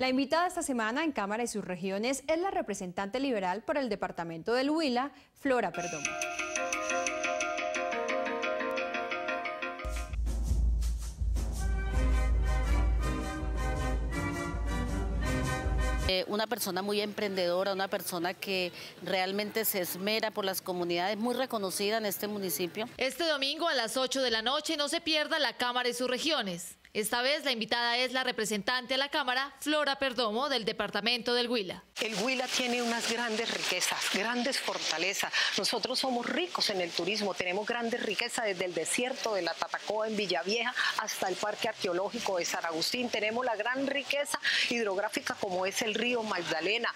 La invitada esta semana en Cámara y sus regiones es la representante liberal por el departamento del Huila, Flora Perdomo. Eh, una persona muy emprendedora, una persona que realmente se esmera por las comunidades, muy reconocida en este municipio. Este domingo a las 8 de la noche no se pierda la Cámara y sus regiones. Esta vez la invitada es la representante a la Cámara, Flora Perdomo, del departamento del Huila. El Huila tiene unas grandes riquezas, grandes fortalezas. Nosotros somos ricos en el turismo, tenemos grandes riquezas desde el desierto de la Tatacoa en Villavieja hasta el Parque Arqueológico de San Agustín. Tenemos la gran riqueza hidrográfica como es el río Magdalena.